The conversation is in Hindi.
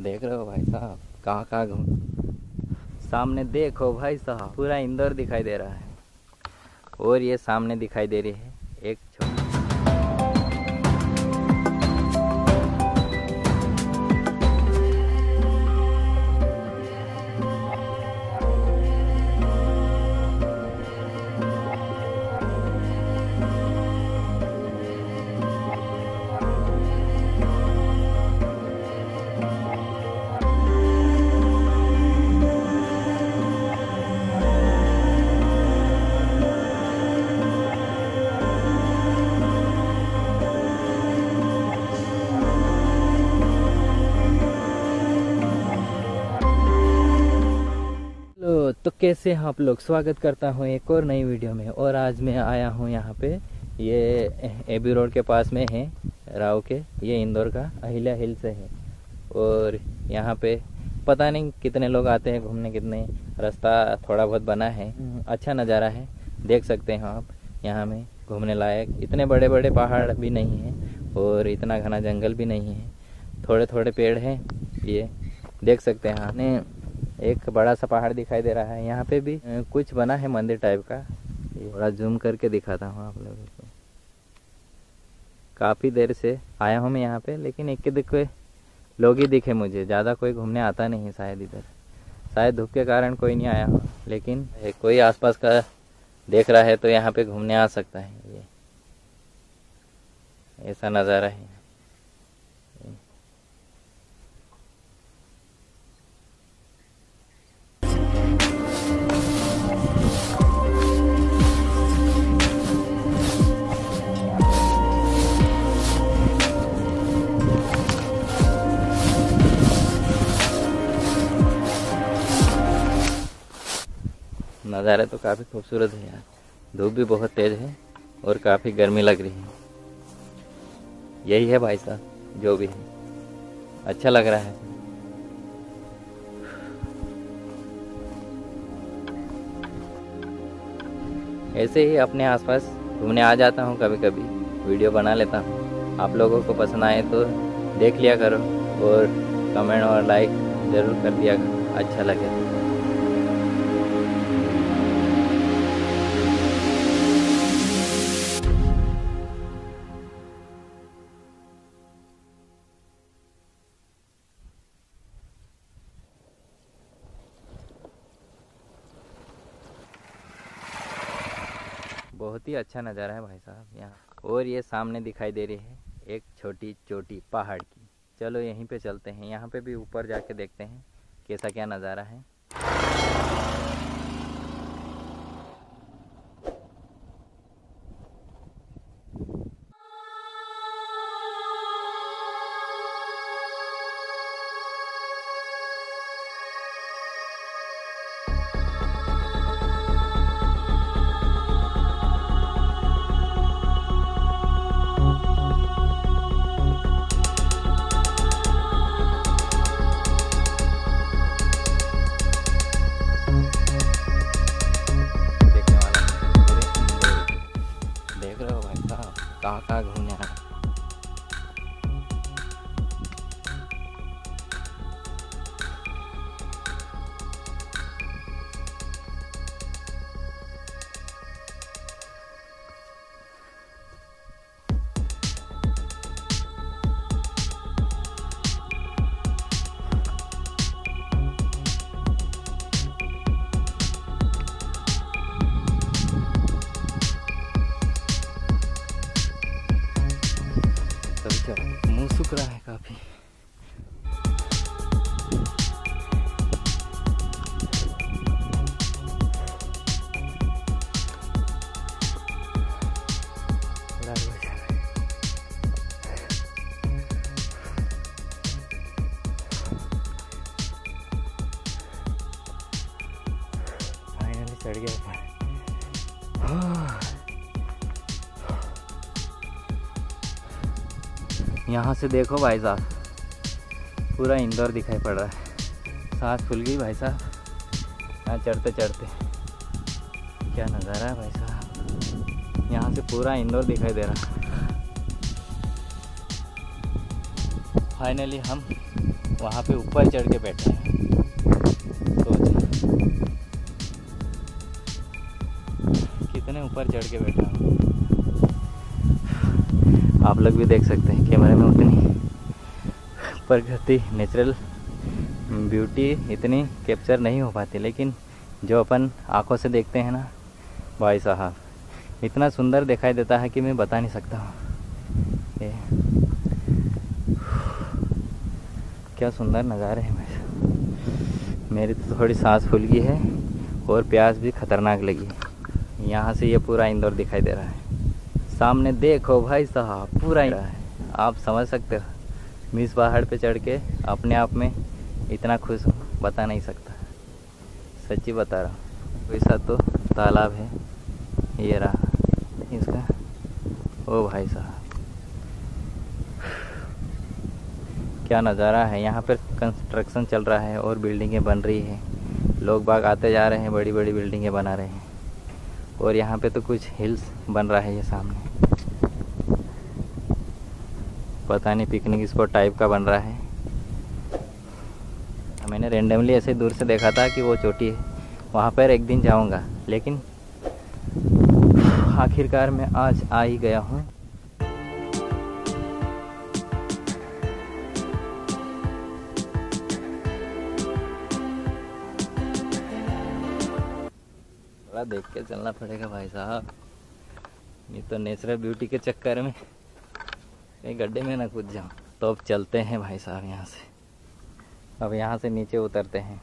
देख रहे हो भाई साहब? कहाँ कहाँ घूम सामने देखो भाई साहब, पूरा इंदौर दिखाई दे रहा है। और ये सामने दिखाई दे रही है। कैसे हैं आप लोग स्वागत करता हूँ एक और नई वीडियो में। और आज मैं आया हूँ यहाँ पे। ये एबी रोड के पास में है राव के। ये इंदौर का अहिल्या हिल से है। और यहाँ पे पता नहीं कितने लोग आते हैं घूमने कितने। रास्ता थोड़ा बहुत बना है। अच्छा नज़ारा है। देख सकते हैं आप यहाँ में घूमने लायक। इतने बड़े बड़े पहाड़ भी नहीं हैं और इतना घना जंगल भी नहीं है। थोड़े थोड़े पेड़ हैं ये देख सकते हैं आपने एक बड़ा सा पहाड़ दिखाई दे रहा है, यहाँ पे भी कुछ बना है मंदिर टाइप का। थोड़ा जूम करके दिखाता हूँ आप लोगों को। काफ़ी देर से आया हूँ मैं यहाँ पे, लेकिन एक के दिखे लोग ही दिखे मुझे। ज़्यादा कोई घूमने आता नहीं शायद इधर। शायद धूप के कारण कोई नहीं आया हो, लेकिन कोई आसपास का देख रहा है तो यहाँ पे घूमने आ सकता है ये। ऐसा नज़ारा है। नज़ारा तो काफ़ी खूबसूरत है यार। धूप भी बहुत तेज़ है और काफ़ी गर्मी लग रही है। यही है भाई साहब, जो भी है। अच्छा लग रहा है। ऐसे ही अपने आसपास घूमने आ जाता हूँ कभी कभी वीडियो बना लेता हूँ। आप लोगों को पसंद आए तो देख लिया करो और कमेंट और लाइक ज़रूर कर दिया करो। अच्छा लगे बहुत ही अच्छा नज़ारा है भाई साहब यहाँ। और ये सामने दिखाई दे रही है एक छोटी चोटी पहाड़ की। चलो यहीं पे चलते हैं। यहाँ पे भी ऊपर जाके देखते हैं कैसा क्या नज़ारा है। साहब कहाँ चढ़ गया ऊपर यहाँ से देखो भाई साहब, पूरा इंदौर दिखाई पड़ रहा है। सांस खुल गई भाई साहब। यहाँ चढ़ते चढ़ते। क्या नज़ारा है भाई साहब। यहाँ से पूरा इंदौर दिखाई दे रहा। फाइनली हम वहाँ पे ऊपर चढ़ के बैठे हैं। सोच ऊपर चढ़ के बैठा हूँ। आप लोग भी देख सकते हैं कैमरे में उतनी प्रकृति नेचुरल ब्यूटी इतनी कैप्चर नहीं हो पाती, लेकिन जो अपन आँखों से देखते हैं ना, भाई साहब, इतना सुंदर दिखाई देता है कि मैं बता नहीं सकता हूँ। क्या सुंदर नज़ारे हैं मेरे मेरी तो थोड़ी सांस फूल गई है और प्यास भी खतरनाक लगी। यहाँ से ये पूरा इंदौर दिखाई दे रहा है। सामने देखो भाई साहब, पूरा ही। आप समझ सकते हो। मैं इस पहाड़ पे चढ़ के अपने आप में इतना खुश हूँ, बता नहीं सकता। सच्ची बता रहा हूँ। वैसा तो तालाब है, ये रहा इसका। ओ भाई साहब। क्या नज़ारा है? यहाँ पर कंस्ट्रक्शन चल रहा है और बिल्डिंगें बन रही है। लोग बाग आते जा रहे हैं बड़ी बड़ी बिल्डिंगें बना रहे हैं। और यहाँ पे तो कुछ हिल्स बन रहा है ये सामने। पता नहीं पिकनिक स्पॉट टाइप का बन रहा है। मैंने रेंडमली ऐसे दूर से देखा था कि वो चोटी है। वहाँ पर एक दिन जाऊँगा, लेकिन आखिरकार मैं आज आ ही गया हूँ। थोड़ा देख के चलना पड़ेगा भाई साहब। ये तो नेचुरल ब्यूटी के चक्कर में कहीं गड्ढे में ना कूद जाऊँ। तो अब चलते हैं भाई साहब यहाँ से। अब यहाँ से नीचे उतरते हैं।